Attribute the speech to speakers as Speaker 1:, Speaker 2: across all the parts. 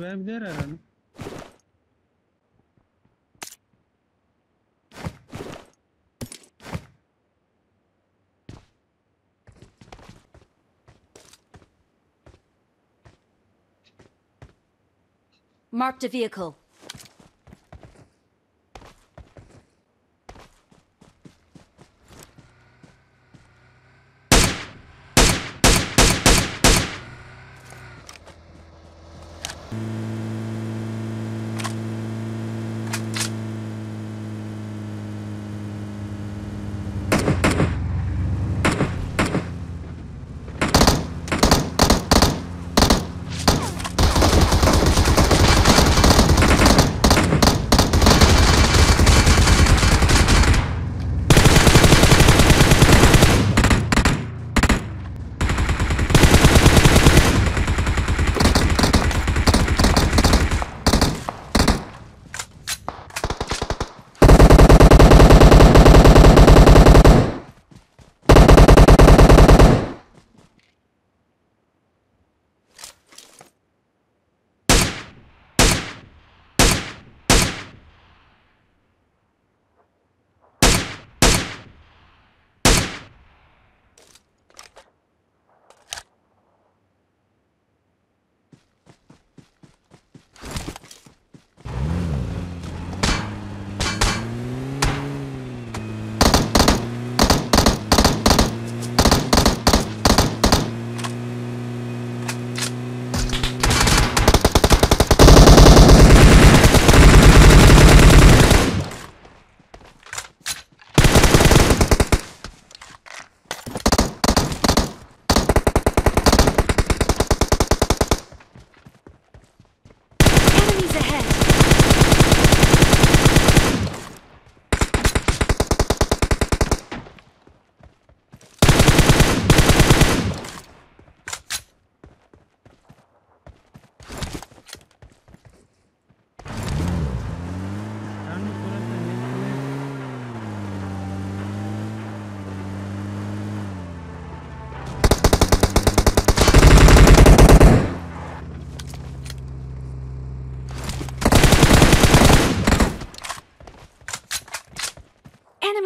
Speaker 1: babe there or no?
Speaker 2: Marked a vehicle.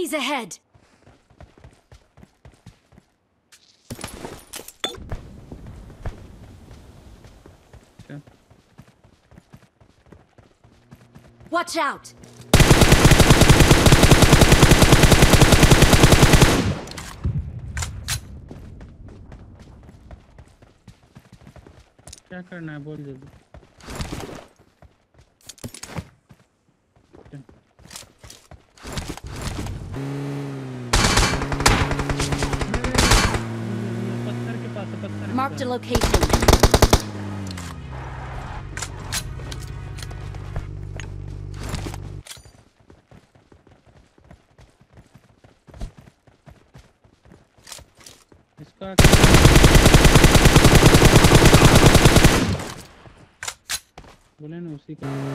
Speaker 2: Enemies ahead!
Speaker 1: अच्छा
Speaker 2: Watch out!
Speaker 1: क्या करना है बोल जल्दी
Speaker 2: Marked a location.
Speaker 1: इसका बोले ना उसी का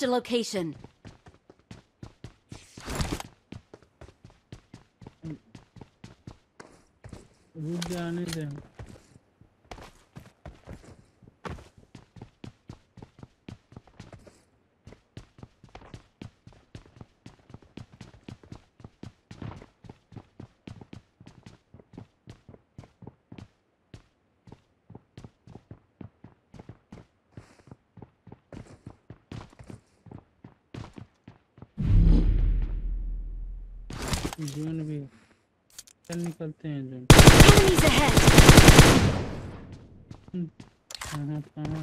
Speaker 2: marked a location.
Speaker 1: Would you जोन भी चल निकलते हैं जून।
Speaker 2: Ahead!
Speaker 1: कहाँ कहाँ?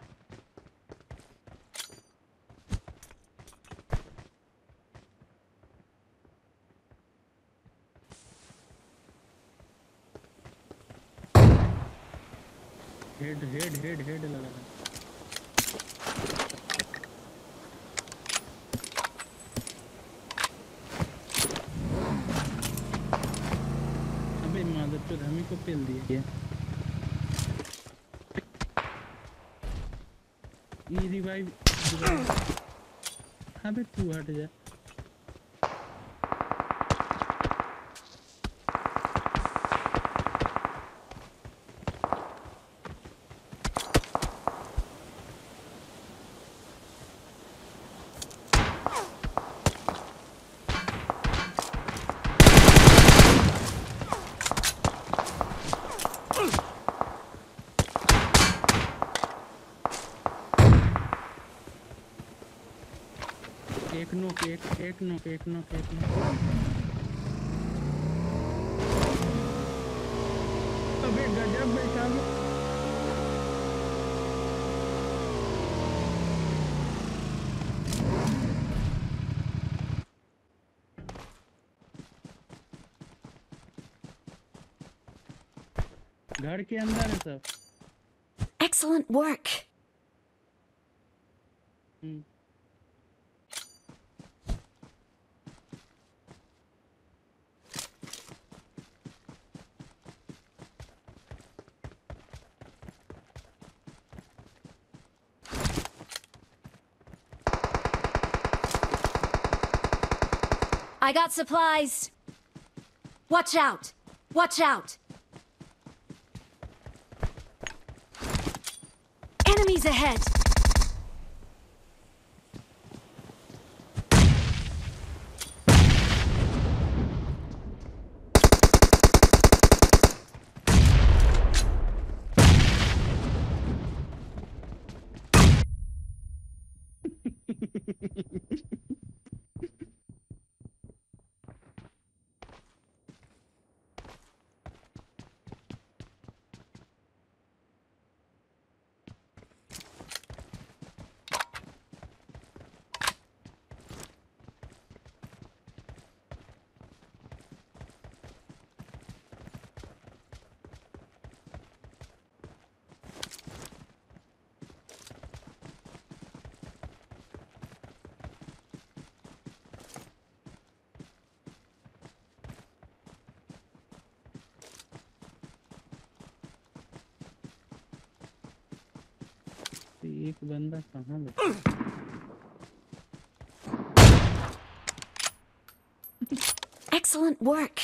Speaker 1: खेल दिए हाँ बे तू हट जा। गजब बैठा घर के अंदर है सब।
Speaker 2: Excellent work
Speaker 1: Hmm.
Speaker 2: I got supplies. Watch out. Watch out. Enemies ahead.
Speaker 1: एक बंदा कहाँ बैठा
Speaker 2: Excellent work.